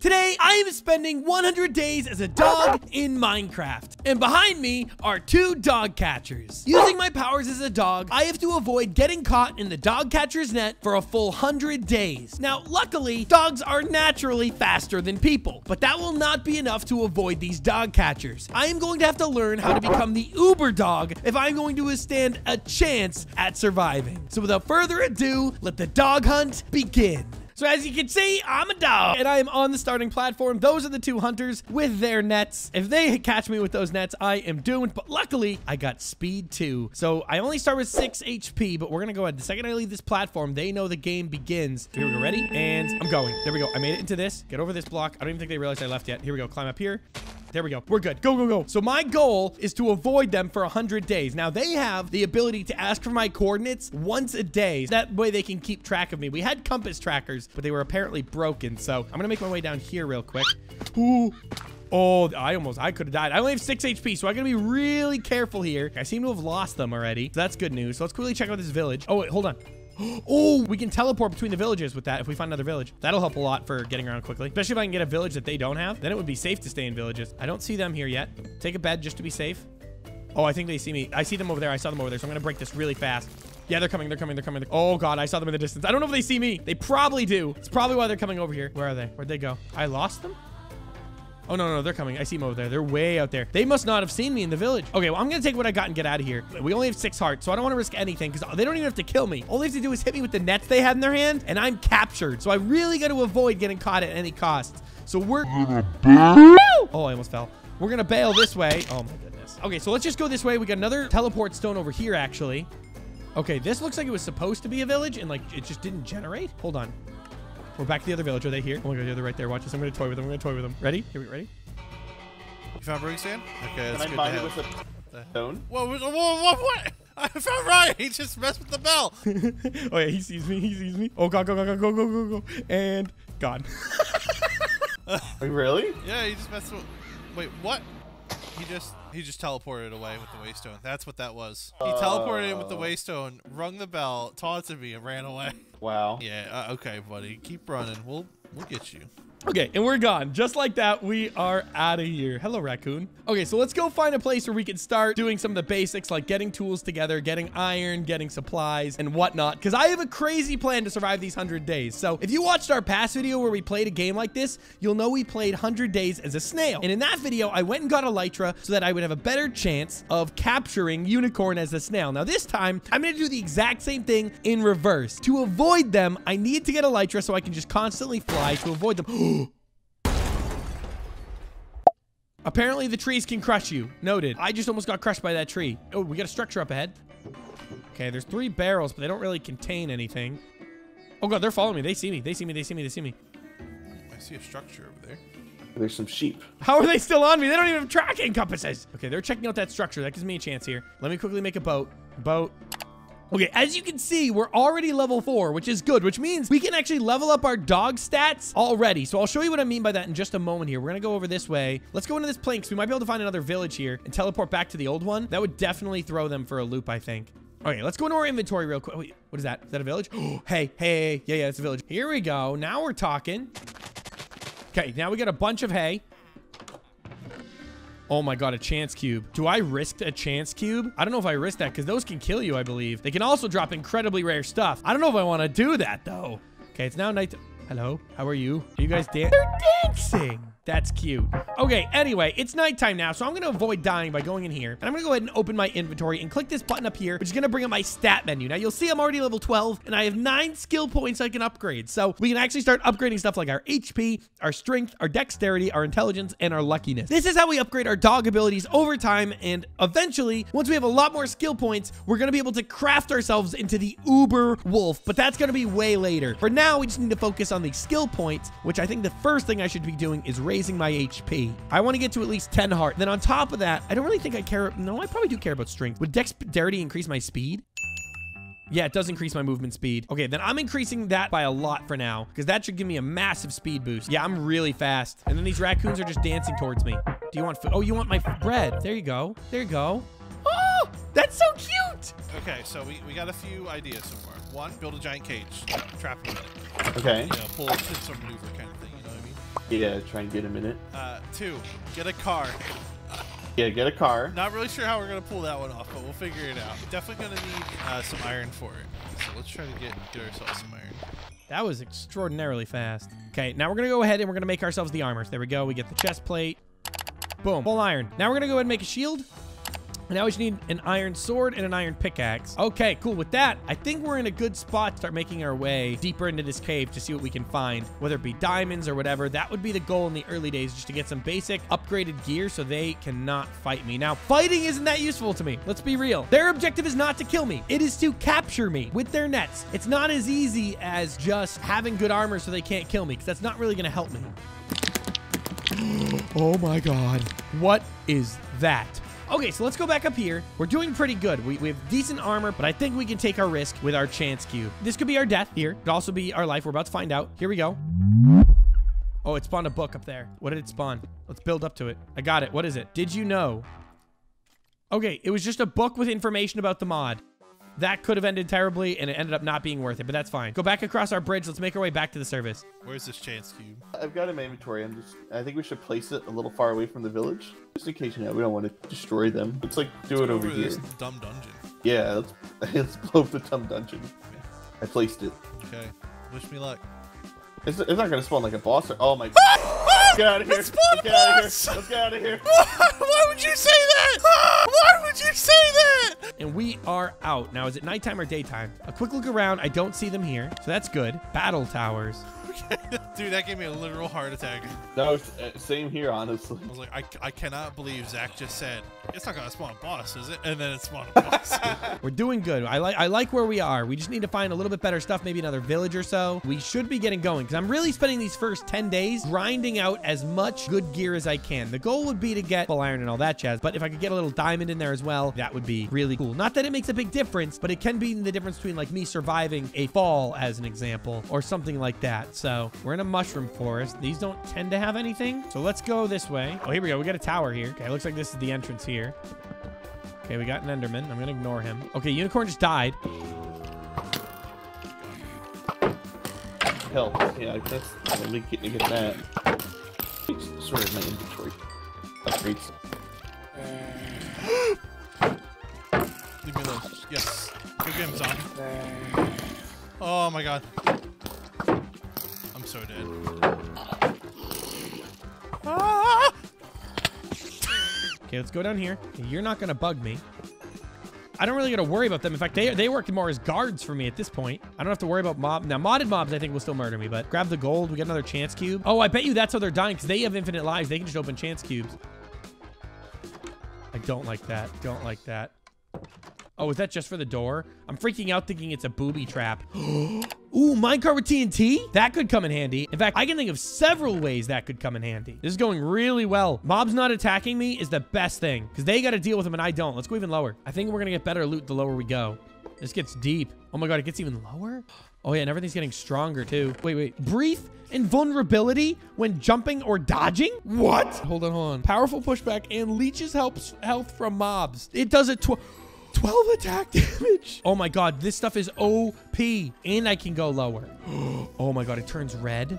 Today, I am spending 100 days as a dog in Minecraft. And behind me are two dog catchers. Using my powers as a dog, I have to avoid getting caught in the dog catcher's net for a full 100 days. Now, luckily, dogs are naturally faster than people, but that will not be enough to avoid these dog catchers. I am going to have to learn how to become the uber dog if I'm going to stand a chance at surviving. So without further ado, let the dog hunt begin. So as you can see, I'm a dog and I am on the starting platform. Those are the two hunters with their nets. If they catch me with those nets, I am doomed. But luckily, I got speed too. So I only start with six HP, but we're going to go ahead. The second I leave this platform, they know the game begins. Here we go. Ready? And I'm going. There we go. I made it into this. Get over this block. I don't even think they realized I left yet. Here we go. Climb up here. There we go. We're good. Go, go, go. So my goal is to avoid them for 100 days. Now, they have the ability to ask for my coordinates once a day. That way they can keep track of me. We had compass trackers, but they were apparently broken. So I'm going to make my way down here real quick. Ooh. Oh, I almost, I could have died. I only have 6 HP, so I got to be really careful here. I seem to have lost them already. So that's good news. So let's quickly check out this village. Oh, wait, hold on. Oh, we can teleport between the villages with that if we find another village. That'll help a lot for getting around quickly. Especially if I can get a village that they don't have. Then it would be safe to stay in villages. I don't see them here yet. Take a bed just to be safe. Oh, I think they see me. I see them over there. I saw them over there. So I'm going to break this really fast. Yeah, they're coming. They're coming. They're coming. Oh, God. I saw them in the distance. I don't know if they see me. They probably do. It's probably why they're coming over here. Where are they? Where'd they go? I lost them? Oh, no, no, they're coming. I see them over there. They're way out there. They must not have seen me in the village. Okay, well, I'm going to take what I got and get out of here. We only have six hearts, so I don't want to risk anything because they don't even have to kill me. All they have to do is hit me with the nets they had in their hand, and I'm captured. So I really got to avoid getting caught at any cost. So we're... Oh, I almost fell. We're going to bail this way. Oh, my goodness. Okay, so let's just go this way. We got another teleport stone over here, actually. Okay, this looks like it was supposed to be a village, and, like, it just didn't generate. Hold on. We're back to the other village. Are they here? Oh, my God, yeah, they're right there. Watch this. I'm going to toy with them. I'm going to toy with them. Ready? Here we ready? You found Brewing Sand? Okay, that's Can I good bind it have. with a stone? Whoa, whoa, whoa, whoa, what? I found Ryan. He just messed with the bell. oh, yeah, he sees me. He sees me. Oh, God, go, go, go, go, go, go, go. And gone. Wait, really? yeah, he just messed with. Wait, what? He just he just teleported away with the waystone. That's what that was. He teleported in with the waystone, rung the bell, taunted me, and ran away. Wow. Yeah, uh, okay, buddy. Keep running. We'll we'll get you. Okay, and we're gone. Just like that, we are out of here. Hello, raccoon. Okay, so let's go find a place where we can start doing some of the basics, like getting tools together, getting iron, getting supplies, and whatnot, because I have a crazy plan to survive these 100 days. So if you watched our past video where we played a game like this, you'll know we played 100 days as a snail. And in that video, I went and got Elytra so that I would have a better chance of capturing Unicorn as a snail. Now, this time, I'm going to do the exact same thing in reverse. To avoid them, I need to get Elytra so I can just constantly fly to avoid them. Oh, Apparently the trees can crush you. Noted. I just almost got crushed by that tree. Oh, we got a structure up ahead. Okay, there's three barrels, but they don't really contain anything. Oh god, they're following me. They see me. They see me. They see me. They see me. I see a structure over there. There's some sheep. How are they still on me? They don't even have tracking compasses. Okay, they're checking out that structure. That gives me a chance here. Let me quickly make a boat. Boat. Okay, as you can see, we're already level four, which is good, which means we can actually level up our dog stats already. So I'll show you what I mean by that in just a moment here. We're gonna go over this way. Let's go into this plain, because we might be able to find another village here and teleport back to the old one. That would definitely throw them for a loop, I think. Okay, let's go into our inventory real quick. Wait, what is that? Is that a village? hey, hey, hey, yeah, yeah, it's a village. Here we go. Now we're talking. Okay, now we got a bunch of hay. Oh my god, a chance cube. Do I risk a chance cube? I don't know if I risk that because those can kill you, I believe. They can also drop incredibly rare stuff. I don't know if I want to do that though. Okay, it's now night. Hello, how are you? Are you guys dancing? They're dancing. That's cute. Okay, anyway, it's nighttime now, so I'm to avoid dying by going in here. And I'm to go ahead and open my inventory and click this button up here, which is to bring up my stat menu. Now, you'll see I'm already level 12, and I have nine skill points I can upgrade. So we can actually start upgrading stuff like our HP, our strength, our dexterity, our intelligence, and our luckiness. This is how we upgrade our dog abilities over time, and eventually, once we have a lot more skill points, we're to be able to craft ourselves into the uber wolf, but that's to be way later. For now, we just need to focus on the skill points, which I think the first thing I should be doing is raising my HP. I want to get to at least 10 heart. Then on top of that, I don't really think I care. No, I probably do care about strength. Would dexterity increase my speed? Yeah, it does increase my movement speed. Okay, then I'm increasing that by a lot for now because that should give me a massive speed boost. Yeah, I'm really fast. And then these raccoons are just dancing towards me. Do you want food? Oh, you want my bread. There you go. There you go. Oh, that's so cute. Okay, so we, we got a few ideas somewhere. One, build a giant cage, trap him in it. Okay. You know, pull pincer maneuver Yeah, try and get him in it. Uh, two, get a car. Yeah, get a car. Not really sure how we're gonna pull that one off, but we'll figure it out. Definitely gonna need uh, some iron for it. So let's try to get get ourselves some iron. That was extraordinarily fast. Okay, now we're gonna go ahead and we're gonna make ourselves the armors. There we go. We get the chest plate. Boom, full iron. Now we're gonna go ahead and make a shield. And now we just need an iron sword and an iron pickaxe. Okay, cool. With that, I think we're in a good spot to start making our way deeper into this cave to see what we can find, whether it be diamonds or whatever. That would be the goal in the early days, just to get some basic upgraded gear so they cannot fight me. Now, fighting isn't that useful to me. Let's be real. Their objective is not to kill me. It is to capture me with their nets. It's not as easy as just having good armor so they can't kill me, because that's not really going to help me. Oh my god. What is that? Okay, so let's go back up here. We're doing pretty good. We, we have decent armor, but I think we can take our risk with our chance cube. This could be our death here. It could also be our life. We're about to find out. Here we go. Oh, it spawned a book up there. What did it spawn? Let's build up to it. I got it. What is it? Did you know? Okay, it was just a book with information about the mod. That could have ended terribly, and it ended up not being worth it, but that's fine. Go back across our bridge. Let's make our way back to the service. Where's this chance cube? I've got it in my inventory. I'm just. I think we should place it a little far away from the village, just in case you know we don't want to destroy them. Let's like do it over here. this dumb dungeon. Yeah, let's let's blow up the dumb dungeon. I placed it. Okay. Wish me luck. It's, it's not gonna spawn like a boss. Or, oh my. Get out of here! It spawned Let's get out of here! boss! Let's get out of here! Why would you say that? Why would you say that? And we are out. Now, is it nighttime or daytime? A quick look around. I don't see them here, so that's good. Battle towers. Dude, that gave me a literal heart attack. No, it's, uh, same here, honestly. I was like, I, I cannot believe Zach just said, it's not gonna spawn a boss, is it? And then it spawned a boss. We're doing good. I like I like where we are. We just need to find a little bit better stuff, maybe another village or so. We should be getting going because I'm really spending these first 10 days grinding out as much good gear as I can. The goal would be to get full iron and all that jazz, but if I could get a little diamond in there as well, that would be really cool. Not that it makes a big difference, but it can be the difference between like me surviving a fall as an example or something like that. So we're in a mushroom forest. These don't tend to have anything. So let's go this way. Oh, here we go. We got a tower here. Okay, looks like this is the entrance here. Okay, we got an Enderman. I'm gonna ignore him. Okay, Unicorn just died. Hell, yeah, I guess that's. Let me get, get that. It's sort of my inventory. Upgrades. Leave me alone. Yes. Go get him, zombie. Oh my god. I'm so dead. Ah! Okay, let's go down here. You're not gonna bug me. I don't really gotta worry about them. In fact, they, they work more as guards for me at this point. I don't have to worry about mob. Now, modded mobs, I think, will still murder me, but grab the gold. We got another chance cube. Oh, I bet you that's how they're dying, because they have infinite lives. They can just open chance cubes. I don't like that. Don't like that. Oh, is that just for the door? I'm freaking out thinking it's a booby trap. Ooh, minecart with TNT? That could come in handy. In fact, I can think of several ways that could come in handy. This is going really well. Mobs not attacking me is the best thing because they got to deal with them and I don't. Let's go even lower. I think we're going to get better loot the lower we go. This gets deep. Oh my god, it gets even lower? Oh yeah, and everything's getting stronger too. Wait, wait. Brief invulnerability when jumping or dodging? What? Hold on, hold on. Powerful pushback and leeches helps health from mobs. It does it tw 12 attack damage. Oh my god, this stuff is OP. And I can go lower. Oh my god, it turns red.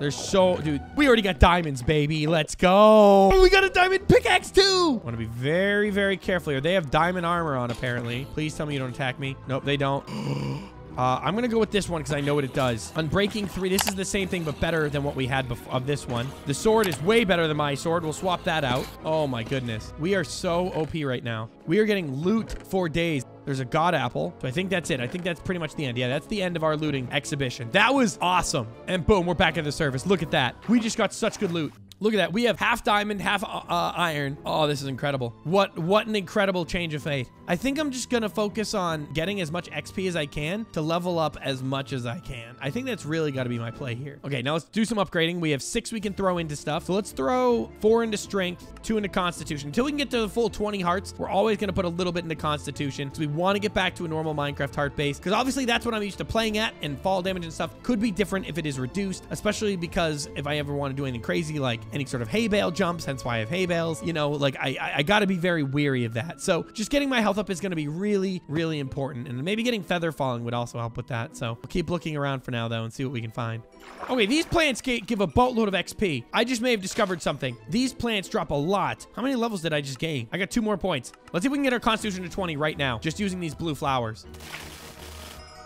There's so, dude, we already got diamonds, baby. Let's go. Oh, we got a diamond pickaxe too. Want to be very, very careful here. They have diamond armor on, apparently. Please tell me you don't attack me. Nope, they don't. Uh, I'm going to go with this one because I know what it does. Unbreaking 3, this is the same thing, but better than what we had before of this one. The sword is way better than my sword. We'll swap that out. Oh, my goodness. We are so OP right now. We are getting loot for days. There's a god apple. So I think that's it. I think that's pretty much the end. Yeah, that's the end of our looting exhibition. That was awesome. And boom, we're back at the service. Look at that. We just got such good loot. Look at that. We have half diamond, half uh, uh, iron. Oh, this is incredible. What what an incredible change of fate. I think I'm just going to focus on getting as much XP as I can to level up as much as I can. I think that's really got to be my play here. Okay, now let's do some upgrading. We have six we can throw into stuff. So let's throw four into strength, two into constitution. Until we can get to the full 20 hearts, we're always going to put a little bit into constitution. So we want to get back to a normal Minecraft heart base because obviously that's what I'm used to playing at and fall damage and stuff could be different if it is reduced, especially because if I ever want to do anything crazy like any sort of hay bale jumps, hence why I have hay bales, you know, like I, I, I got to be very weary of that. So just getting my health health up is going to be really, really important. And maybe getting feather falling would also help with that. So we'll keep looking around for now, though, and see what we can find. Okay, these plants give a boatload of XP. I just may have discovered something. These plants drop a lot. How many levels did I just gain? I got two more points. Let's see if we can get our constitution to 20 right now, just using these blue flowers.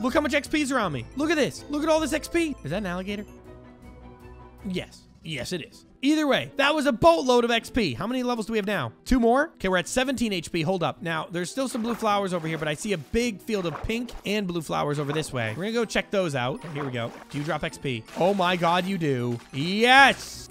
Look how much XP is around me. Look at this. Look at all this XP. Is that an alligator? Yes. Yes, it is. Either way, that was a boatload of XP. How many levels do we have now? Two more? Okay, we're at 17 HP. Hold up. Now, there's still some blue flowers over here, but I see a big field of pink and blue flowers over this way. We're gonna go check those out. Here we go. Do you drop XP? Oh my god, you do. Yes!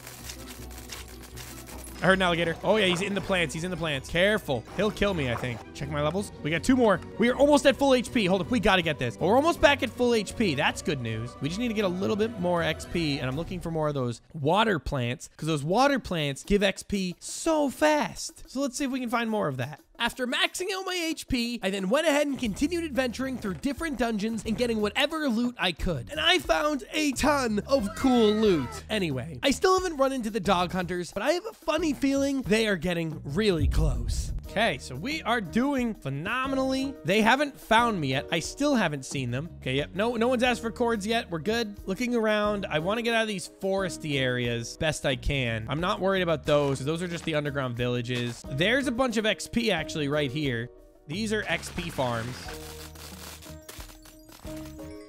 I heard an alligator. Oh, yeah, he's in the plants. He's in the plants. Careful. He'll kill me, I think. Check my levels. We got two more. We are almost at full HP. Hold up. We got to get this. we're almost back at full HP. That's good news. We just need to get a little bit more XP, and I'm looking for more of those water plants because those water plants give XP so fast. So let's see if we can find more of that. After maxing out my HP, I then went ahead and continued adventuring through different dungeons and getting whatever loot I could. And I found a ton of cool loot. Anyway, I still haven't run into the dog hunters, but I have a funny feeling they are getting really close. Okay, so we are doing phenomenally. They haven't found me yet. I still haven't seen them. Okay, yep. No, no one's asked for cords yet. We're good. Looking around, I want to get out of these foresty areas best I can. I'm not worried about those. Those are just the underground villages. There's a bunch of XP actually right here. These are XP farms.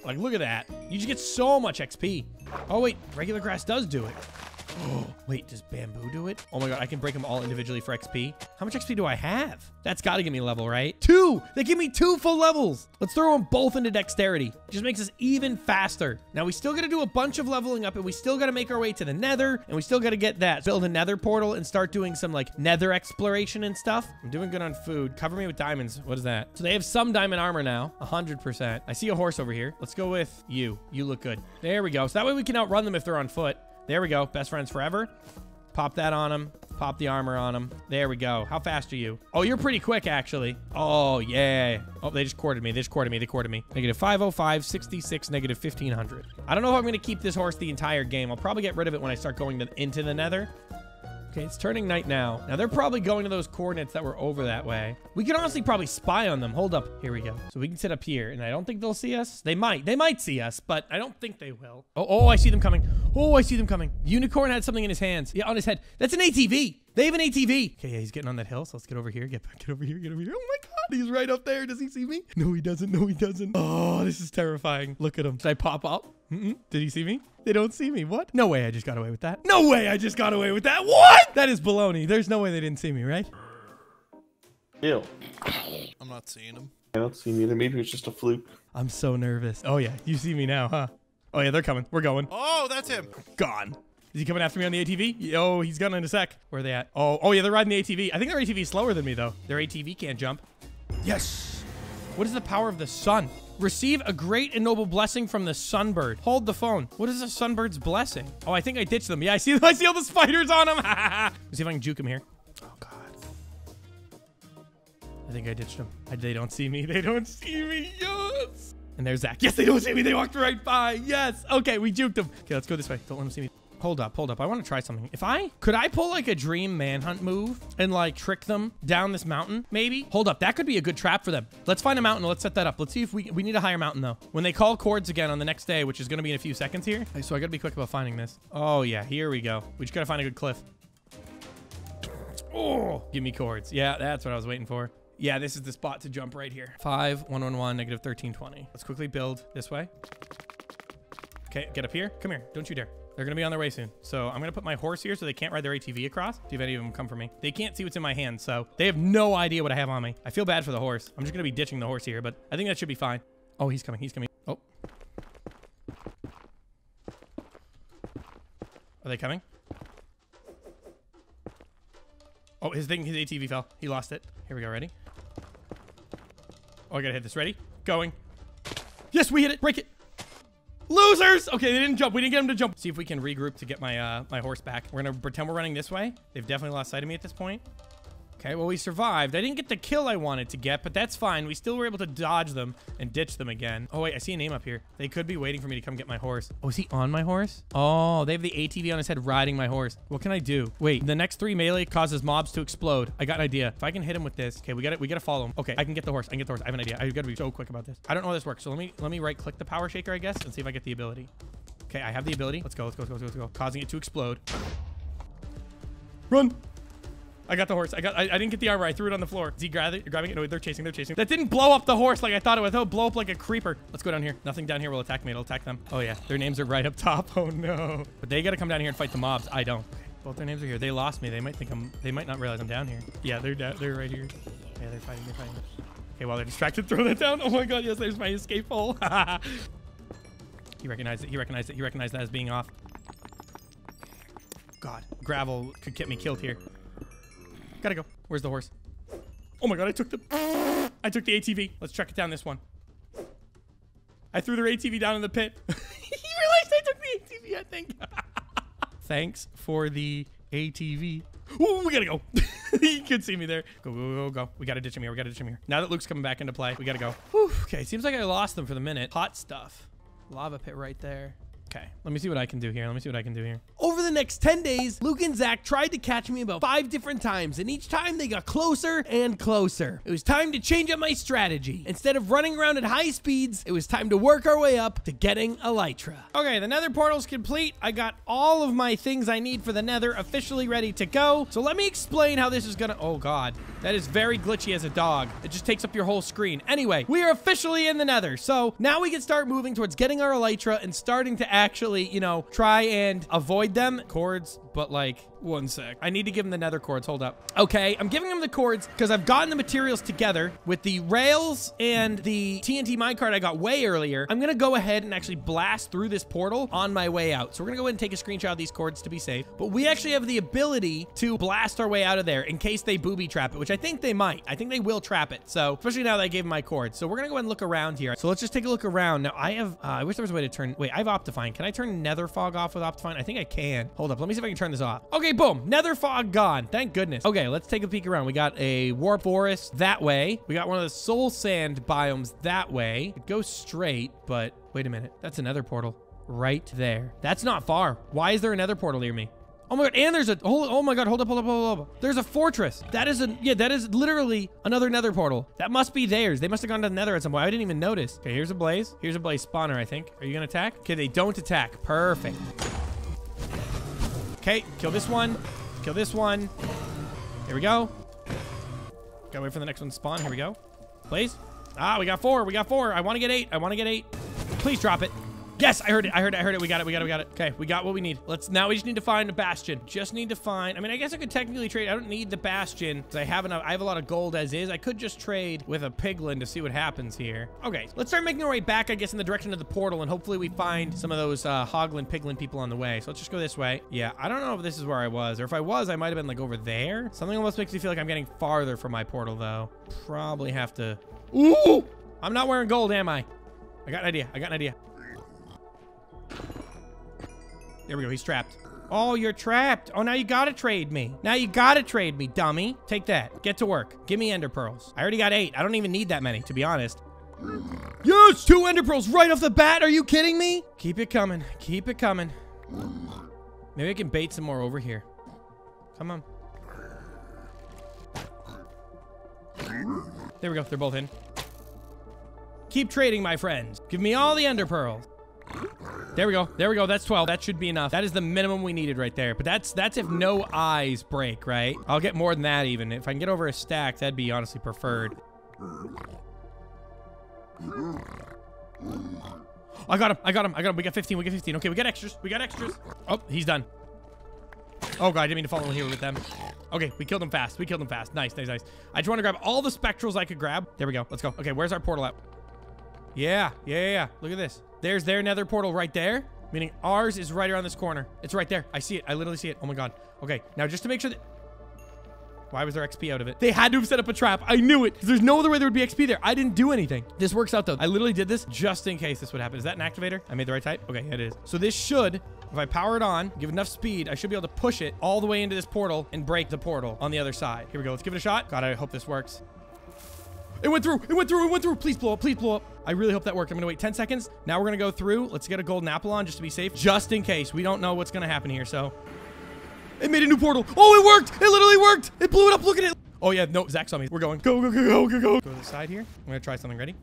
Like, look at that. You just get so much XP. Oh, wait. Regular grass does do it. Wait, does bamboo do it? Oh my god, I can break them all individually for XP. How much XP do I have? That's got to give me a level, right? Two! They give me two full levels! Let's throw them both into dexterity. It just makes us even faster. Now, we still got to do a bunch of leveling up, and we still got to make our way to the nether, and we still got to get that. Build a nether portal and start doing some, like, nether exploration and stuff. I'm doing good on food. Cover me with diamonds. What is that? So they have some diamond armor now. 100%. I see a horse over here. Let's go with you. You look good. There we go. So that way we can outrun them if they're on foot. There we go. Best friends forever. Pop that on him. Pop the armor on him. There we go. How fast are you? Oh, you're pretty quick, actually. Oh, yeah. Oh, they just quartered me. They just quartered me. They quartered me. Negative 505, 66, negative 1500. I don't know if I'm going to keep this horse the entire game. I'll probably get rid of it when I start going to, into the nether. Okay, it's turning night now. Now, they're probably going to those coordinates that were over that way. We could honestly probably spy on them. Hold up. Here we go. So we can sit up here, and I don't think they'll see us. They might. They might see us, but I don't think they will. Oh, oh, I see them coming. Oh, I see them coming. Unicorn had something in his hands. Yeah, on his head. That's an ATV. They have an ATV. Okay, yeah, he's getting on that hill, so let's get over here. Get, back. get over here. Get over here. Oh, my God. He's right up there. Does he see me? No, he doesn't. No, he doesn't. Oh, this is terrifying. Look at him. Should I pop up? Mm -mm. Did he see me? They don't see me. What? No way I just got away with that. No way I just got away with that. What? That is baloney. There's no way they didn't see me, right? Ew. I'm not seeing him. I don't see me either. Maybe it's just a fluke. I'm so nervous. Oh, yeah. You see me now, huh? Oh, yeah, they're coming. We're going. Oh, that's him. Gone. Is he coming after me on the ATV? Oh, he's gonna in a sec. Where are they at? Oh, oh yeah, they're riding the ATV. I think their ATV is slower than me, though. Their ATV can't jump. Yes. What is the power of the sun? Receive a great and noble blessing from the sunbird. Hold the phone. What is a sunbird's blessing? Oh, I think I ditched them. Yeah, I see I see all the spiders on them. Let's see if I can juke him here. Oh, God. I think I ditched them. They don't see me. They don't see me. Yes. And there's Zach. Yes, they don't see me. They walked right by. Yes. Okay, we juked them. Okay, let's go this way. Don't let them see me. Hold up, hold up. I want to try something. If I, could I pull like a dream manhunt move and like trick them down this mountain? Maybe? Hold up. That could be a good trap for them. Let's find a mountain. Let's set that up. Let's see if we, we need a higher mountain though. When they call cords again on the next day, which is going to be in a few seconds here. So I got to be quick about finding this. Oh yeah, here we go. We just got to find a good cliff. Oh, give me cords. Yeah, that's what I was waiting for. Yeah, this is the spot to jump right here. 5, 1, 1, 1, negative 13, 20. Let's quickly build this way. Okay, get up here. Come here. Don't you dare. They're going to be on their way soon. So I'm going to put my horse here so they can't ride their ATV across. See if any of them come for me. They can't see what's in my hand, so they have no idea what I have on me. I feel bad for the horse. I'm just going to be ditching the horse here, but I think that should be fine. Oh, he's coming. He's coming. Oh. Are they coming? Oh, his thing, his ATV fell. He lost it. Here we go. Ready? Oh, I gotta hit this. Ready? Going. Yes, we hit it. Break it. Losers! Okay, they didn't jump. We didn't get them to jump. See if we can regroup to get my uh, my horse back. We're gonna pretend we're running this way. They've definitely lost sight of me at this point. Okay, well, we survived. I didn't get the kill I wanted to get, but that's fine. We still were able to dodge them and ditch them again. Oh, wait, I see a name up here. They could be waiting for me to come get my horse. Oh, is he on my horse? Oh, they have the ATV on his head riding my horse. What can I do? Wait, the next three melee causes mobs to explode. I got an idea. If I can hit him with this. Okay, we got to We got to follow him. Okay, I can get the horse. I can get the horse. I have an idea. I got to be so quick about this. I don't know how this works. So let me let me right click the power shaker, I guess, and see if I get the ability. Okay, I have the ability. Let's go. Let's go. Let's go. Let's go. Causing it to explode. Run. I got the horse. I got. I, I, didn't get the armor. I threw it on the floor. Is he grab it? You're grabbing it? No, they're chasing. They're chasing. That didn't blow up the horse like I thought it would. It'll blow up like a creeper. Let's go down here. Nothing down here will attack me. It'll attack them. Oh yeah, their names are right up top. Oh no. But they gotta come down here and fight the mobs. I don't. Both their names are here. They lost me. They might think I'm. They might not realize I'm down here. Yeah, they're down. They're right here. Yeah, they're fighting. They're fighting. Okay, while they're distracted, throw that down. Oh my god, yes, there's my escape hole. he recognized it. He recognized it. He recognized that as being off. God, gravel could get me killed here. Gotta go. Where's the horse? Oh my god, I took the... I took the ATV. Let's track it down this one. I threw their ATV down in the pit. he realized I took the ATV, I think. Thanks for the ATV. Ooh, we gotta go. he could see me there. Go, go, go, go. We gotta ditch him here. We gotta ditch him here. Now that Luke's coming back into play, we gotta go. Whew. Okay, seems like I lost them for the minute. Hot stuff. Lava pit right there. Okay, let me see what I can do here. Let me see what I can do here. Over next 10 days, Luke and Zach tried to catch me about five different times, and each time they got closer and closer. It was time to change up my strategy. Instead of running around at high speeds, it was time to work our way up to getting Elytra. Okay, the nether portal's complete. I got all of my things I need for the nether officially ready to go. So let me explain how this is gonna... Oh, God. That is very glitchy as a dog. It just takes up your whole screen. Anyway, we are officially in the nether. So now we can start moving towards getting our Elytra and starting to actually, you know, try and avoid them. Cords, but like, one sec. I need to give him the nether cords. Hold up. Okay, I'm giving him the cords because I've gotten the materials together with the rails and the TNT minecart I got way earlier. I'm going to go ahead and actually blast through this portal on my way out. So we're going to go ahead and take a screenshot of these cords to be safe. But we actually have the ability to blast our way out of there in case they booby trap it, which I think they might. I think they will trap it. So especially now that I gave him my cords. So we're going to go ahead and look around here. So let's just take a look around. Now I have, uh, I wish there was a way to turn, wait, I have Optifine. Can I turn Nether Fog off with Optifine? I think I can. Hold up. Let me see if I can turn this off. Okay, boom. Nether Fog gone. Thank goodness. Okay, let's take a peek around. We got a warp forest that way. We got one of the soul sand biomes that way. It goes straight, but wait a minute. That's another portal right there. That's not far. Why is there another portal near me? Oh my god, and there's a hold oh my god, hold up, hold up, hold up. There's a fortress. That is a yeah, that is literally another nether portal. That must be theirs. They must have gone to the nether at some point. I didn't even notice. Okay, here's a blaze. Here's a blaze spawner, I think. Are you gonna attack? Okay, they don't attack. Perfect. Okay, kill this one. Kill this one. Here we go. Gotta wait for the next one to spawn. Here we go. Please. Ah, we got four. We got four. I want to get eight. I want to get eight. Please drop it. Yes, I heard it. I heard it. I heard it. We got it. We got it. We got it. Okay, we got what we need. Let's now we just need to find a bastion. Just need to find. I mean, I guess I could technically trade. I don't need the bastion because I have enough. I have a lot of gold as is. I could just trade with a piglin to see what happens here. Okay, let's start making our way back. I guess in the direction of the portal, and hopefully we find some of those uh, hoglin piglin people on the way. So let's just go this way. Yeah, I don't know if this is where I was, or if I was, I might have been like over there. Something almost makes me feel like I'm getting farther from my portal though. Probably have to. Ooh! I'm not wearing gold, am I? I got an idea. I got an idea. There we go. He's trapped. Oh, you're trapped. Oh, now you gotta trade me. Now you gotta trade me, dummy. Take that. Get to work. Give me ender pearls. I already got eight. I don't even need that many, to be honest. Yes, two ender pearls right off the bat. Are you kidding me? Keep it coming. Keep it coming. Maybe I can bait some more over here. Come on. There we go. They're both in. Keep trading, my friends. Give me all the ender pearls. There we go. There we go. That's 12. That should be enough. That is the minimum we needed right there. But that's that's if no eyes break, right? I'll get more than that even. If I can get over a stack, that'd be honestly preferred. I got him. I got him. I got him. We got 15. We got 15. Okay, we got extras. We got extras. Oh, he's done. Oh, God. I didn't mean to fall in here with them. Okay, we killed him fast. We killed him fast. Nice, nice, nice. I just want to grab all the spectrals I could grab. There we go. Let's go. Okay, where's our portal at? Yeah, yeah, yeah. Look at this. There's their nether portal right there. Meaning ours is right around this corner. It's right there. I see it. I literally see it. Oh my god. Okay, now just to make sure that... Why was there XP out of it? They had to have set up a trap. I knew it. There's no other way there would be XP there. I didn't do anything. This works out though. I literally did this just in case this would happen. Is that an activator? I made the right type? Okay, it is. So this should, if I power it on, give enough speed, I should be able to push it all the way into this portal and break the portal on the other side. Here we go. Let's give it a shot. God, I hope this works. It went through. It went through. It went through. Please blow up. Please blow up. I really hope that worked. I'm going to wait 10 seconds. Now we're going to go through. Let's get a golden apple on just to be safe, just in case. We don't know what's going to happen here. So it made a new portal. Oh, it worked. It literally worked. It blew it up. Look at it. Oh, yeah. No, Zach saw me. We're going. Go, go, go, go, go, go. Go to the side here. I'm going to try something. Ready?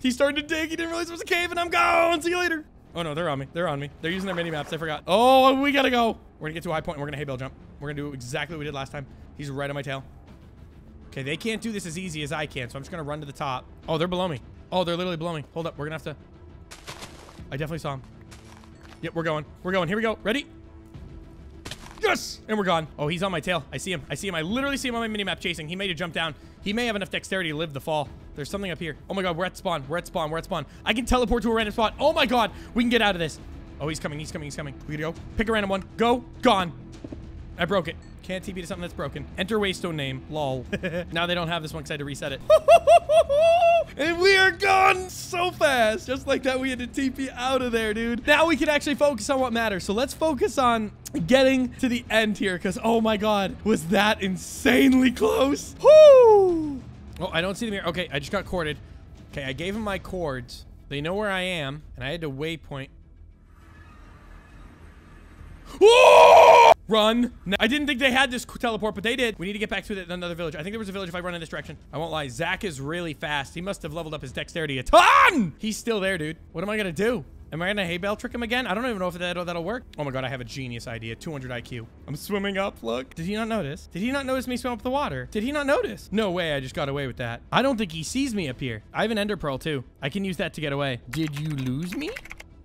He's starting to dig. He didn't realize it was a cave, and I'm gone. See you later. Oh, no. They're on me. They're on me. They're using their mini maps. I forgot. Oh, we got to go. We're going to get to a high point, and we're going to hay bale jump. We're going to do exactly what we did last time. He's right on my tail. Okay, they can't do this as easy as I can, so I'm just going to run to the top. Oh, they're below me. Oh, they're literally below me. Hold up. We're going to have to... I definitely saw him. Yep, we're going. We're going. Here we go. Ready? Yes! And we're gone. Oh, he's on my tail. I see him. I see him. I literally see him on my minimap chasing. He made a jump down. He may have enough dexterity to live the fall. There's something up here. Oh my god, we're at spawn. We're at spawn. We're at spawn. I can teleport to a random spot. Oh my god, we can get out of this. Oh, he's coming. He's coming. He's coming. We gotta go. Pick a random one. Go. Gone. I broke it. Can't TP to something that's broken. Enter waystone name. Lol. now they don't have this one because I had to reset it. and we are gone so fast. Just like that, we had to TP out of there, dude. Now we can actually focus on what matters. So let's focus on getting to the end here because, oh my God, was that insanely close. Woo! Oh, I don't see the mirror. Okay, I just got corded. Okay, I gave him my cords. They know where I am, and I had to waypoint. Whoa! Run. I didn't think they had this teleport, but they did. We need to get back to the, another village. I think there was a village if I run in this direction. I won't lie. Zach is really fast. He must have leveled up his dexterity a ton. He's still there, dude. What am I going to do? Am I going to hay bale trick him again? I don't even know if that, that'll work. Oh my god, I have a genius idea. 200 IQ. I'm swimming up, look. Did he not notice? Did he not notice me swim up the water? Did he not notice? No way, I just got away with that. I don't think he sees me up here. I have an ender pearl too. I can use that to get away. Did you lose me?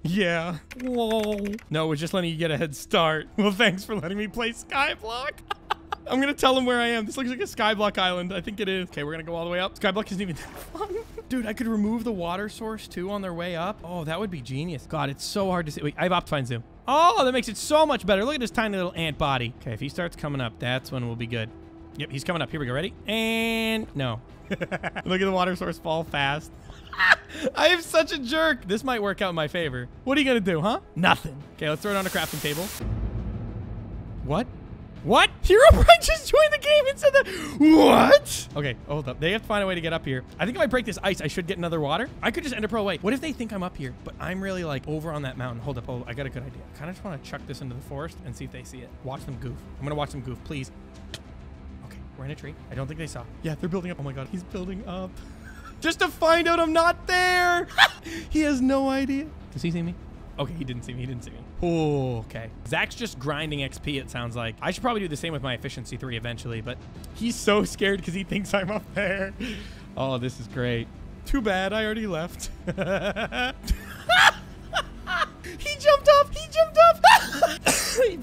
Yeah. Whoa. No, was just letting you get a head start. Well, thanks for letting me play Skyblock. I'm gonna tell him where I am. This looks like a Skyblock island. I think it is. Okay, we're gonna go all the way up. Skyblock isn't even that fun. Dude, I could remove the water source too on their way up. Oh, that would be genius. God, it's so hard to see. Wait, I have Optifine Zoom. Oh, that makes it so much better. Look at this tiny little ant body. Okay, if he starts coming up, that's when we'll be good. Yep, he's coming up. Here we go. Ready? And no. Look at the water source fall fast. I am such a jerk. This might work out in my favor. What are you going to do, huh? Nothing. Okay, let's throw it on a crafting table. What? What? Herobrine just joined the game and said that. What? Okay, hold up. They have to find a way to get up here. I think if I break this ice, I should get another water. I could just ender pearl away. What if they think I'm up here, but I'm really like over on that mountain? Hold up. Up. I got a good idea. I kind of just want to chuck this into the forest and see if they see it. Watch them goof. I'm going to watch them goof, please. Okay, we're in a tree. I don't think they saw. Yeah, they're building up. Oh my God, he's building up. Just to find out I'm not there. he has no idea. Does he see me? Okay, he didn't see me. He didn't see me. Oh, okay. Zach's just grinding XP, it sounds like. I should probably do the same with my efficiency 3 eventually, but he's so scared because he thinks I'm up there. Oh, this is great. Too bad. I already left.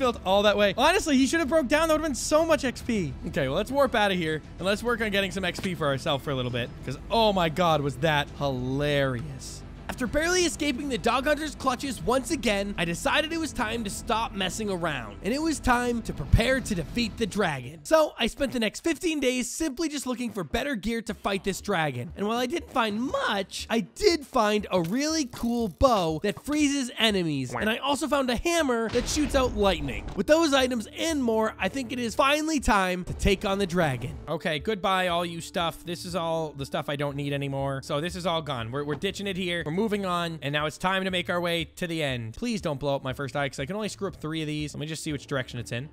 built all that way. Honestly, he should have broke down. That would have been so much XP. Okay, well, let's warp out of here and let's work on getting some XP for ourselves for a little bit because, oh my God, was that hilarious. After barely escaping the dog hunter's clutches once again, I decided it was time to stop messing around, and it was time to prepare to defeat the dragon. So I spent the next 15 days simply just looking for better gear to fight this dragon. And while I didn't find much, I did find a really cool bow that freezes enemies, and I also found a hammer that shoots out lightning. With those items and more, I think it is finally time to take on the dragon. Okay, goodbye all you stuff. This is all the stuff I don't need anymore. So this is all gone. We're, we're ditching it here. We're moving on, and now it's time to make our way to the end. Please don't blow up my first eye, because I can only screw up three of these. Let me just see which direction it's in.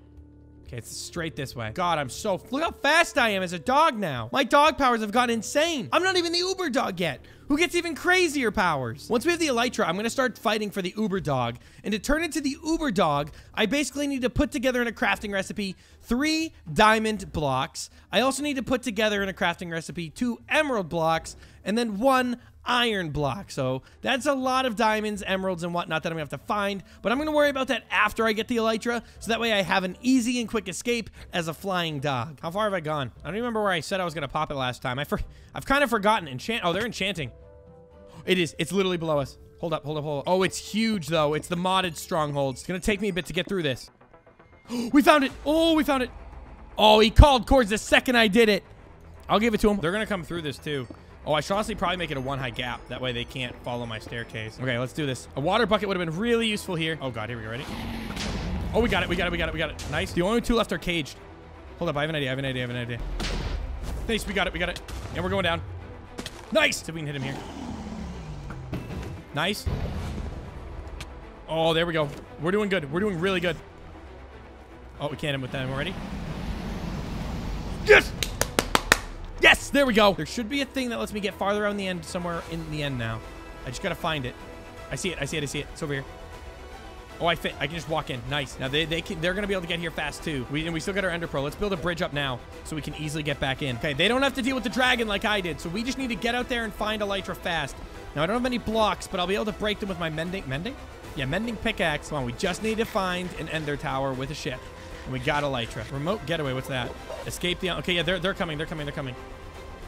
Okay, it's straight this way. God, I'm so... Look how fast I am as a dog now. My dog powers have gone insane. I'm not even the Uber dog yet. Who gets even crazier powers? Once we have the Elytra, I'm going to start fighting for the Uber dog. And to turn into the Uber dog, I basically need to put together in a crafting recipe three diamond blocks. I also need to put together in a crafting recipe two emerald blocks and then one iron block. So that's a lot of diamonds, emeralds, and whatnot that I'm gonna have to find. But I'm gonna worry about that after I get the elytra, so that way I have an easy and quick escape as a flying dog. How far have I gone? I don't remember where I said I was gonna pop it last time. I I've kind of forgotten. Enchant. Oh, they're enchanting. It is. It's literally below us. Hold up, hold up, hold up. Oh, it's huge, though. It's the modded stronghold. It's gonna take me a bit to get through this. we found it. Oh, we found it. Oh, he called chords the second I did it. I'll give it to him. They're gonna come through this, too. Oh, I should honestly probably make it a one high gap. That way they can't follow my staircase. Okay, let's do this. A water bucket would have been really useful here. Oh, God. Here we go. Ready? Oh, we got it. We got it. We got it. We got it. Nice. The only two left are caged. Hold up. I have an idea. I have an idea. I have an idea. Nice. We got it. We got it. And we're going down. Nice. See if we can hit him here. Nice. Oh, there we go. We're doing good. We're doing really good. Oh, we can't hit him with that already. Yes! There we go. There should be a thing that lets me get farther in the end, somewhere in the end now. I just gotta find it. I see it. I see it. I see it. It's over here. Oh, I fit. I can just walk in. Nice. Now they they can, they're gonna be able to get here fast too. We and we still got our Ender Pearl. Let's build a bridge up now so we can easily get back in. Okay, they don't have to deal with the dragon like I did, so we just need to get out there and find Elytra fast. Now I don't have any blocks, but I'll be able to break them with my mending mending. Yeah, mending pickaxe. Come on, we just need to find an Ender Tower with a ship. And we got Elytra. Remote getaway. What's that? Escape the. Okay, yeah, they're they're coming. They're coming. They're coming.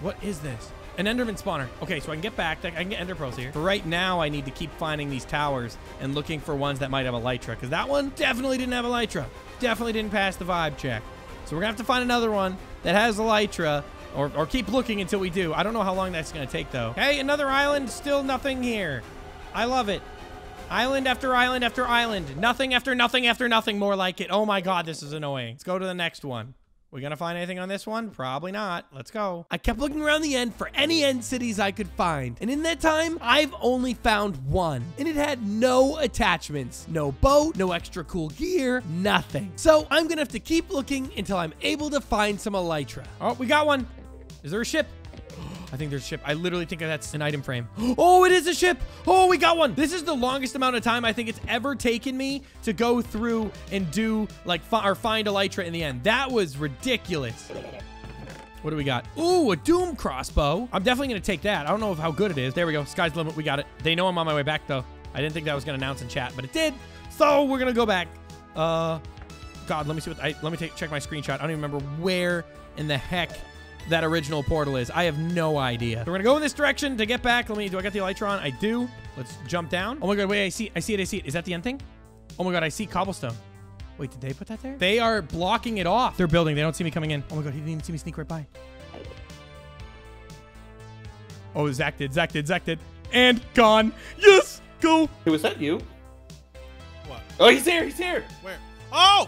What is this? An Enderman spawner. Okay, so I can get back. I can get Ender Pearls here. For right now, I need to keep finding these towers and looking for ones that might have Elytra. Because that one definitely didn't have Elytra. Definitely didn't pass the vibe check. So we're going to have to find another one that has Elytra. Or, or keep looking until we do. I don't know how long that's going to take, though. Okay, another island. Still nothing here. I love it. Island after island after island. Nothing after nothing after nothing more like it. Oh my god, this is annoying. Let's go to the next one. We gonna find anything on this one? Probably not. Let's go. I kept looking around the end for any end cities I could find. And in that time, I've only found one. And it had no attachments. No boat, no extra cool gear, nothing. So I'm gonna have to keep looking until I'm able to find some Elytra. Oh, we got one. Is there a ship? I think there's a ship. I literally think that's an item frame. Oh, it is a ship. Oh, we got one. This is the longest amount of time I think it's ever taken me to go through and do like fi or find Elytra in the end. That was ridiculous. What do we got? Ooh, a Doom crossbow. I'm definitely going to take that. I don't know how good it is. There we go. Sky's the limit. We got it. They know I'm on my way back, though. I didn't think that was going to announce in chat, but it did. So we're going to go back. Uh, God, let me see what I, let me take, check my screenshot. I don't even remember where in the heck that original portal is. I have no idea. So we're gonna go in this direction to get back. Let me, do I got the Elytron? I do. Let's jump down. Oh my God, wait, I see, I see it, I see it. Is that the end thing? Oh my God, I see cobblestone. Wait, did they put that there? They are blocking it off. They're building. They don't see me coming in. Oh my God, he didn't even see me sneak right by. Oh, Zach did, Zach did, Zach did. And gone. Yes, go. Hey, was that you? What? Oh, he's here. He's here. Where? Oh!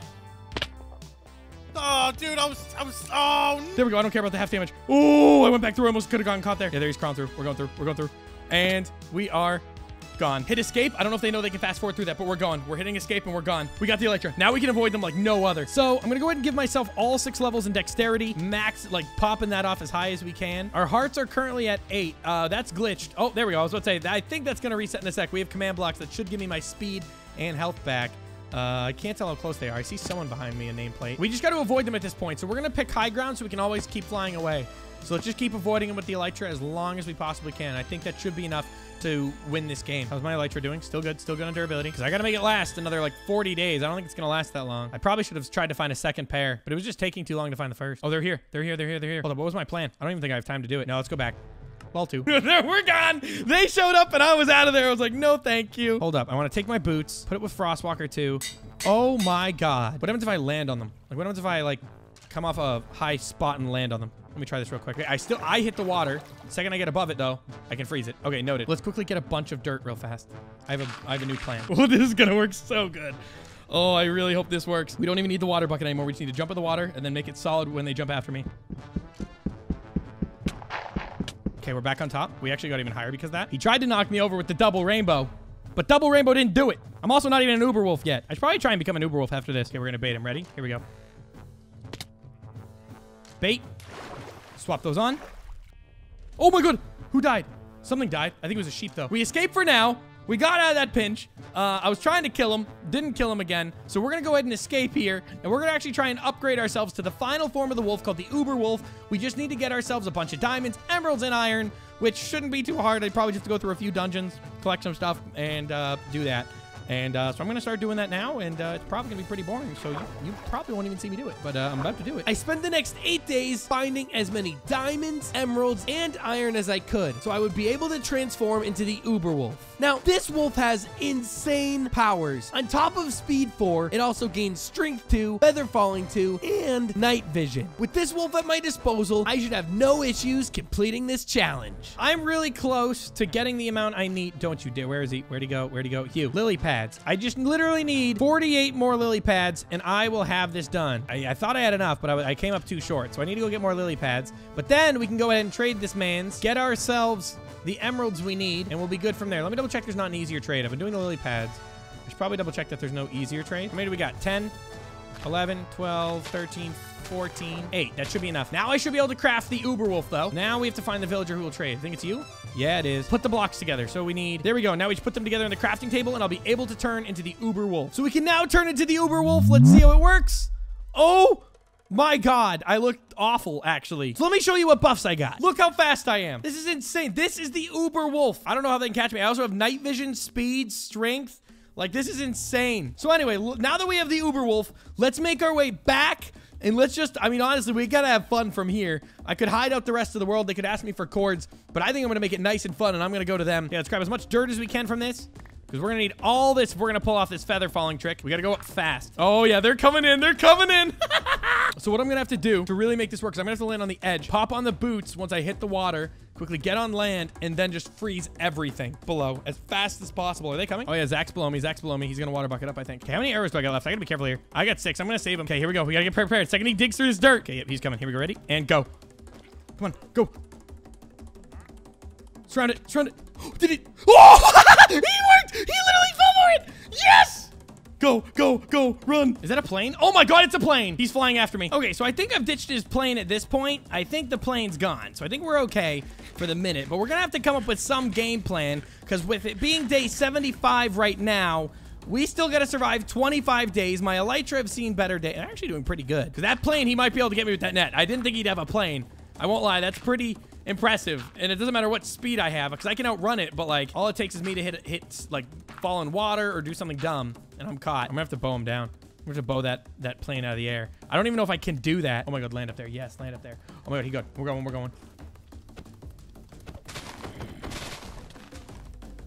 Oh, dude, I was, I was, oh, There we go. I don't care about the half damage. Oh, I went back through. I almost could have gotten caught there. Yeah, there he's crawling through. We're going through. We're going through. And we are gone. Hit escape. I don't know if they know they can fast forward through that, but we're gone. We're hitting escape and we're gone. We got the Elytra. Now we can avoid them like no other. So I'm going to go ahead and give myself all six levels in dexterity. Max, like popping that off as high as we can. Our hearts are currently at eight. Uh, that's glitched. Oh, there we go. I was about to say, I think that's going to reset in a sec. We have command blocks that should give me my speed and health back. Uh, I can't tell how close they are. I see someone behind me, a nameplate. We just got to avoid them at this point. So we're going to pick high ground so we can always keep flying away. So let's just keep avoiding them with the Elytra as long as we possibly can. I think that should be enough to win this game. How's my Elytra doing? Still good. Still good on durability. Because I got to make it last another like 40 days. I don't think it's going to last that long. I probably should have tried to find a second pair, but it was just taking too long to find the first. Oh, they're here. They're here. They're here. They're here. Hold up. What was my plan? I don't even think I have time to do it. No, let's go back. Well, two. We're gone. They showed up and I was out of there. I was like, no, thank you. Hold up. I want to take my boots, put it with Frostwalker 2. Oh my god. What happens if I land on them? Like, what happens if I, like, come off a high spot and land on them? Let me try this real quick. I still, I hit the water. Second I get above it, though, I can freeze it. Okay, noted. Let's quickly get a bunch of dirt real fast. I have a, I have a new plan. Oh, this is gonna work so good. Oh, I really hope this works. We don't even need the water bucket anymore. We just need to jump in the water and then make it solid when they jump after me. Okay, we're back on top. We actually got even higher because that. He tried to knock me over with the double rainbow, but double rainbow didn't do it. I'm also not even an uber wolf yet. I should probably try and become an uber wolf after this. Okay, we're gonna bait him. Ready? Here we go. Bait. Swap those on. Oh my god! Who died? Something died. I think it was a sheep, though. We escaped for now. We got out of that pinch. Uh, I was trying to kill him. Didn't kill him again. So we're going to go ahead and escape here. And we're going to actually try and upgrade ourselves to the final form of the wolf called the Uber Wolf. We just need to get ourselves a bunch of diamonds, emeralds, and iron, which shouldn't be too hard. I'd probably just go through a few dungeons, collect some stuff, and uh, do that. And uh, so I'm going to start doing that now, and uh, it's probably going to be pretty boring, so you, you probably won't even see me do it, but uh, I'm about to do it. I spent the next eight days finding as many diamonds, emeralds, and iron as I could, so I would be able to transform into the Uber Wolf. Now, this wolf has insane powers. On top of speed 4, it also gains strength 2, feather falling 2, and night vision. With this wolf at my disposal, I should have no issues completing this challenge. I'm really close to getting the amount I need. Don't you dare. Where is he? Where'd he go? Where'd he go? Hugh. Lily pads. I just literally need 48 more lily pads, and I will have this done. I, I thought I had enough, but I, I came up too short, so I need to go get more lily pads. But then we can go ahead and trade this man's, get ourselves the emeralds we need, and we'll be good from there. Let me double check there's not an easier trade. I've been doing the lily pads. I should probably double check that there's no easier trade. How many do we got? 10, 11, 12, 13, 14, 8. That should be enough. Now I should be able to craft the Uber Wolf, though. Now we have to find the villager who will trade. I think it's you? Yeah, it is. Put the blocks together. So we need... There we go. Now we just put them together in the crafting table, and I'll be able to turn into the Uber Wolf. So we can now turn into the Uber Wolf. Let's see how it works. Oh! My God, I look awful, actually. So let me show you what buffs I got. Look how fast I am. This is insane. This is the Uber Wolf. I don't know how they can catch me. I also have night vision, speed, strength. Like, this is insane. So anyway, now that we have the Uber Wolf, let's make our way back and let's just, I mean, honestly, we gotta have fun from here. I could hide out the rest of the world. They could ask me for coords, but I think I'm gonna make it nice and fun, and I'm gonna go to them. Yeah, let's grab as much dirt as we can from this. Because we're going to need all this if we're going to pull off this feather falling trick. We got to go up fast. Oh, yeah, they're coming in. They're coming in. so what I'm going to have to do to really make this work is I'm going to have to land on the edge, pop on the boots once I hit the water, quickly get on land, and then just freeze everything below as fast as possible. Are they coming? Oh, yeah, Zach's below me. Zach's below me. He's going to water bucket up, I think. Okay, how many arrows do I got left? I got to be careful here. I got six. I'm going to save him. Okay, here we go. We got to get prepared. Second he digs through this dirt. Okay, yep, he's coming. Here we go. Ready? And go. Come on. Go. Surround it. Surround it. Did it? Oh! he worked! He literally fell for it! Yes! Go, go, go, run. Is that a plane? Oh my god, it's a plane. He's flying after me. Okay, so I think I've ditched his plane at this point. I think the plane's gone. So I think we're okay for the minute. But we're going to have to come up with some game plan because with it being day 75 right now, we still got to survive 25 days. My Elytra have seen better days. I'm actually doing pretty good. Because that plane, he might be able to get me with that net. I didn't think he'd have a plane. I won't lie. That's pretty impressive. And it doesn't matter what speed I have because I can outrun it, but like all it takes is me to hit hit like fall in water or do something dumb and I'm caught. I'm gonna have to bow him down. I'm gonna have to bow that that plane out of the air. I don't even know if I can do that. Oh my god, land up there. Yes, land up there. Oh my god, he good. We're going, we're going.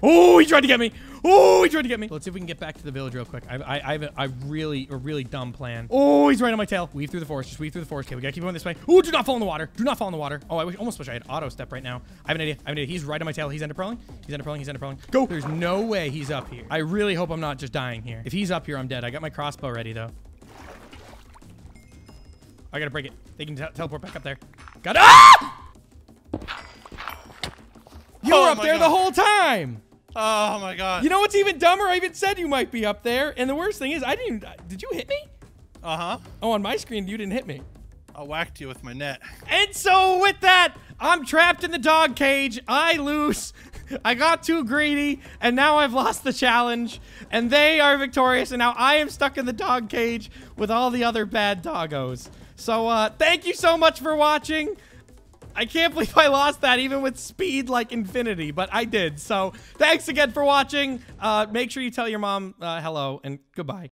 Oh, he tried to get me. Oh, he tried to get me. Let's see if we can get back to the village real quick. I, I, I have a, a really, a really dumb plan. Oh, he's right on my tail. Weave through the forest. Just weave through the forest. Okay, we gotta keep going this way. Oh, do not fall in the water. Do not fall in the water. Oh, I wish, almost wish I had auto step right now. I have an idea. I have an idea. He's right on my tail. He's ender pearling. He's ender pearling. He's ender pearling. Go. There's no way he's up here. I really hope I'm not just dying here. If he's up here, I'm dead. I got my crossbow ready though. I gotta break it. They can teleport back up there. Got it. Ah! You were Oh up there the whole time. Oh my god. You know what's even dumber? I even said you might be up there. And the worst thing is, I didn't even. Did you hit me? Uh huh. Oh, on my screen, you didn't hit me. I whacked you with my net. And so, with that, I'm trapped in the dog cage. I lose. I got too greedy, and now I've lost the challenge. And they are victorious, and now I am stuck in the dog cage with all the other bad doggos. So, uh, thank you so much for watching. I can't believe I lost that even with speed like infinity, but I did. So thanks again for watching. Uh, make sure you tell your mom uh, hello and goodbye.